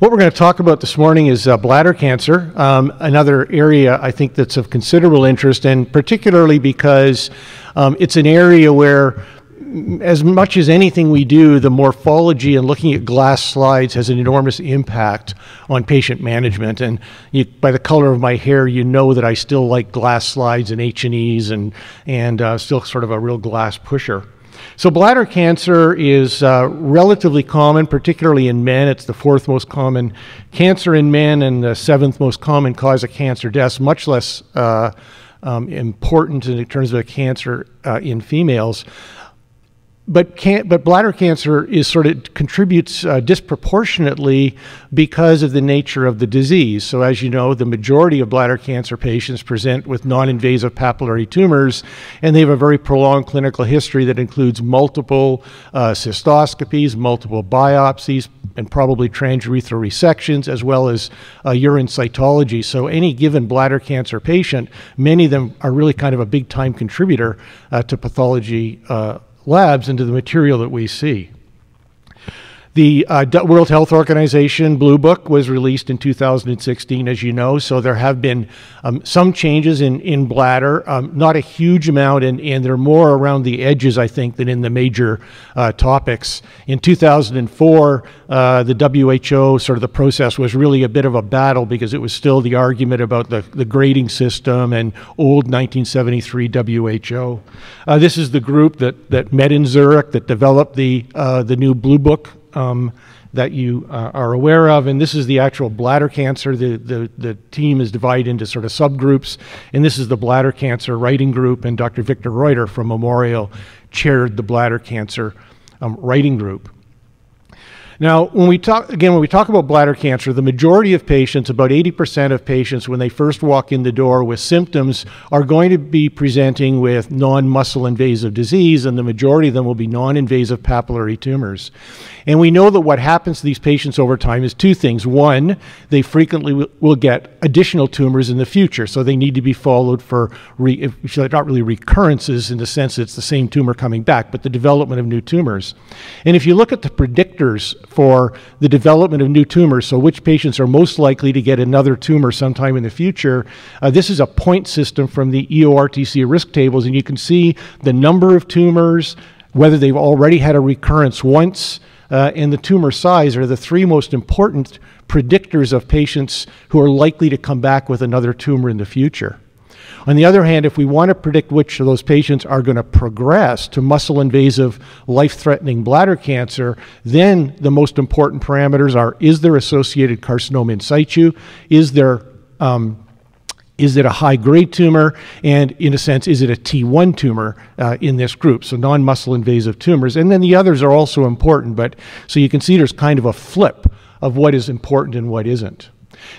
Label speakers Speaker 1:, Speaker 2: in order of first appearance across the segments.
Speaker 1: What we're going to talk about this morning is uh, bladder cancer, um, another area I think that's of considerable interest, and particularly because um, it's an area where, as much as anything we do, the morphology and looking at glass slides has an enormous impact on patient management. And you, by the color of my hair, you know that I still like glass slides and H and E's, and and uh, still sort of a real glass pusher. So bladder cancer is uh, relatively common, particularly in men. It's the fourth most common cancer in men and the seventh most common cause of cancer deaths, much less uh, um, important in terms of cancer uh, in females but can, but bladder cancer is sort of contributes uh, disproportionately because of the nature of the disease. So as you know, the majority of bladder cancer patients present with non-invasive papillary tumors, and they have a very prolonged clinical history that includes multiple uh, cystoscopies, multiple biopsies, and probably transurethral resections, as well as uh, urine cytology. So any given bladder cancer patient, many of them are really kind of a big time contributor uh, to pathology uh, labs into the material that we see. The uh, World Health Organization Blue Book was released in 2016, as you know, so there have been um, some changes in, in bladder, um, not a huge amount, and, and they're more around the edges, I think, than in the major uh, topics. In 2004, uh, the WHO, sort of the process was really a bit of a battle because it was still the argument about the, the grading system and old 1973 WHO. Uh, this is the group that, that met in Zurich that developed the, uh, the new Blue Book um, that you uh, are aware of. And this is the actual bladder cancer. The, the, the team is divided into sort of subgroups. And this is the bladder cancer writing group. And Dr. Victor Reuter from Memorial chaired the bladder cancer um, writing group. Now, when we talk again, when we talk about bladder cancer, the majority of patients, about 80% of patients, when they first walk in the door with symptoms, are going to be presenting with non-muscle invasive disease, and the majority of them will be non-invasive papillary tumors. And we know that what happens to these patients over time is two things. One, they frequently will get additional tumors in the future, so they need to be followed for re, not really recurrences in the sense that it's the same tumor coming back, but the development of new tumors. And if you look at the predictors for the development of new tumors, so which patients are most likely to get another tumor sometime in the future, uh, this is a point system from the EORTC risk tables, and you can see the number of tumors, whether they've already had a recurrence once, uh, and the tumor size are the three most important predictors of patients who are likely to come back with another tumor in the future. On the other hand, if we want to predict which of those patients are going to progress to muscle invasive, life threatening bladder cancer, then the most important parameters are is there associated carcinoma in situ? Is there um, is it a high grade tumor? And in a sense, is it a T1 tumor uh, in this group? So non muscle invasive tumors. And then the others are also important, but so you can see there's kind of a flip of what is important and what isn't.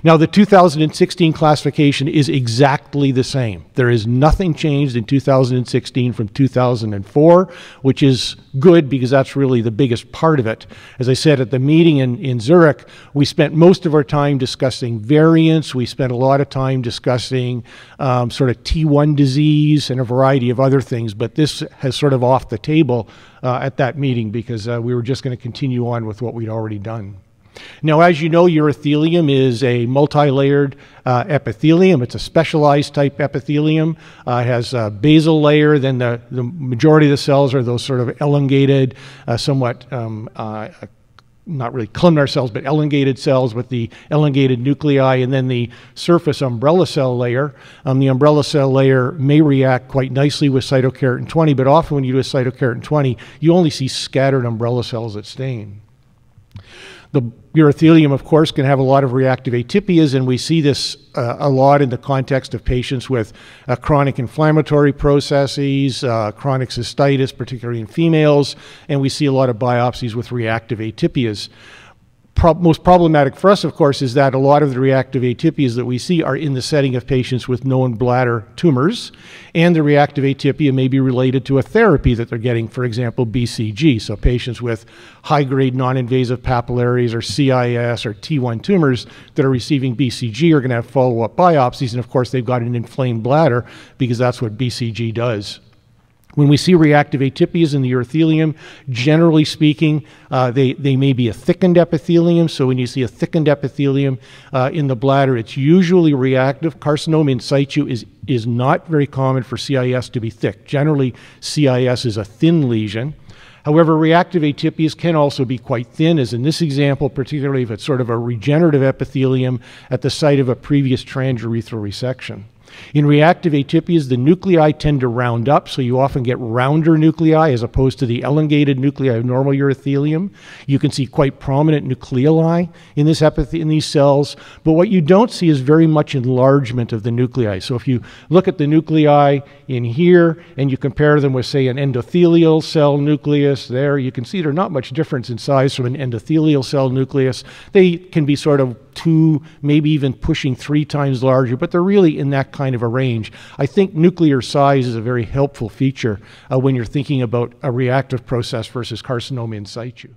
Speaker 1: Now, the 2016 classification is exactly the same. There is nothing changed in 2016 from 2004, which is good because that's really the biggest part of it. As I said at the meeting in, in Zurich, we spent most of our time discussing variants. We spent a lot of time discussing um, sort of T1 disease and a variety of other things, but this has sort of off the table uh, at that meeting because uh, we were just going to continue on with what we'd already done. Now, as you know, urothelium is a multi-layered uh, epithelium. It's a specialized type epithelium. Uh, it has a basal layer, then the, the majority of the cells are those sort of elongated, uh, somewhat um, uh, not really columnar cells, but elongated cells with the elongated nuclei, and then the surface umbrella cell layer. Um, the umbrella cell layer may react quite nicely with cytokeratin 20, but often when you do a cytokeratin 20, you only see scattered umbrella cells that stain. The urothelium, of course, can have a lot of reactive atypias, and we see this uh, a lot in the context of patients with uh, chronic inflammatory processes, uh, chronic cystitis, particularly in females, and we see a lot of biopsies with reactive atypias pro most problematic for us, of course, is that a lot of the reactive atypias that we see are in the setting of patients with known bladder tumors, and the reactive atypia may be related to a therapy that they're getting, for example, BCG. So patients with high-grade non-invasive papillaries or CIS or T1 tumors that are receiving BCG are going to have follow-up biopsies, and of course they've got an inflamed bladder because that's what BCG does. When we see reactive atypias in the urothelium, generally speaking, uh, they, they may be a thickened epithelium. So when you see a thickened epithelium uh, in the bladder, it's usually reactive. Carcinoma in situ is, is not very common for CIS to be thick. Generally, CIS is a thin lesion. However, reactive atypias can also be quite thin, as in this example, particularly if it's sort of a regenerative epithelium at the site of a previous transurethral resection. In reactive atypias, the nuclei tend to round up, so you often get rounder nuclei as opposed to the elongated nuclei of normal urothelium. You can see quite prominent nucleoli in, this in these cells, but what you don't see is very much enlargement of the nuclei. So if you look at the nuclei in here and you compare them with, say, an endothelial cell nucleus there, you can see there's not much difference in size from an endothelial cell nucleus. They can be sort of two, maybe even pushing three times larger, but they're really in that kind of a range. I think nuclear size is a very helpful feature uh, when you're thinking about a reactive process versus carcinoma in situ.